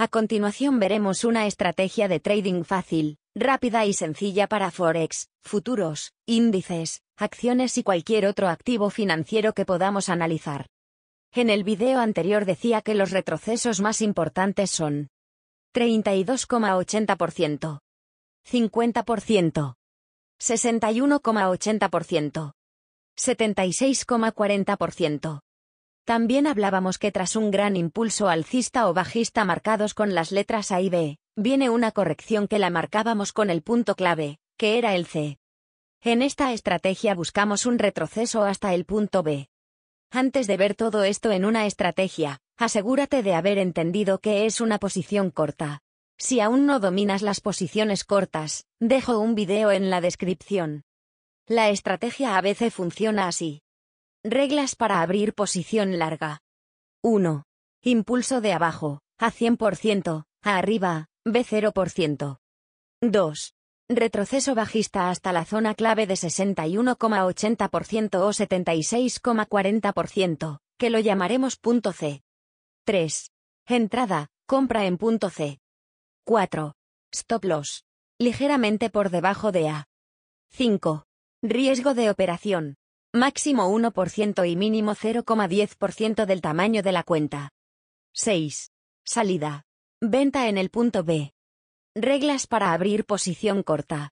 A continuación veremos una estrategia de trading fácil, rápida y sencilla para Forex, futuros, índices, acciones y cualquier otro activo financiero que podamos analizar. En el video anterior decía que los retrocesos más importantes son 32,80%, 50%, 61,80%, 76,40%. También hablábamos que tras un gran impulso alcista o bajista marcados con las letras A y B, viene una corrección que la marcábamos con el punto clave, que era el C. En esta estrategia buscamos un retroceso hasta el punto B. Antes de ver todo esto en una estrategia, asegúrate de haber entendido que es una posición corta. Si aún no dominas las posiciones cortas, dejo un video en la descripción. La estrategia a veces funciona así. Reglas para abrir posición larga. 1. Impulso de abajo, a 100%, a arriba, B0%. 2. Retroceso bajista hasta la zona clave de 61,80% o 76,40%, que lo llamaremos punto C. 3. Entrada, compra en punto C. 4. Stop loss. Ligeramente por debajo de A. 5. Riesgo de operación. Máximo 1% y mínimo 0,10% del tamaño de la cuenta. 6. Salida. Venta en el punto B. Reglas para abrir posición corta.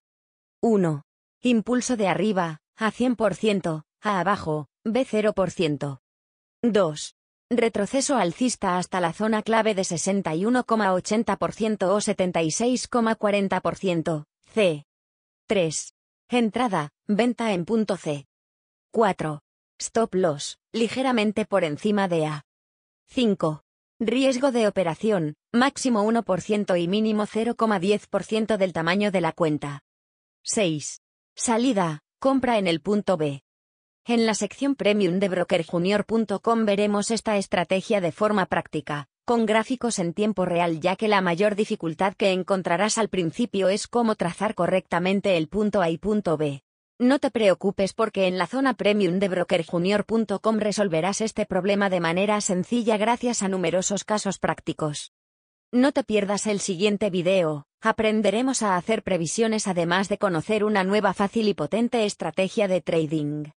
1. Impulso de arriba, a 100%, a abajo, B0%. 2. Retroceso alcista hasta la zona clave de 61,80% o 76,40%, C. 3. Entrada, venta en punto C. 4. Stop loss, ligeramente por encima de A. 5. Riesgo de operación, máximo 1% y mínimo 0,10% del tamaño de la cuenta. 6. Salida, compra en el punto B. En la sección premium de brokerjunior.com veremos esta estrategia de forma práctica, con gráficos en tiempo real ya que la mayor dificultad que encontrarás al principio es cómo trazar correctamente el punto A y punto B. No te preocupes porque en la zona premium de brokerjunior.com resolverás este problema de manera sencilla gracias a numerosos casos prácticos. No te pierdas el siguiente video, aprenderemos a hacer previsiones además de conocer una nueva fácil y potente estrategia de trading.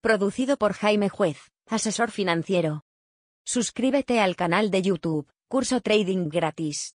Producido por Jaime Juez, asesor financiero. Suscríbete al canal de YouTube, curso trading gratis.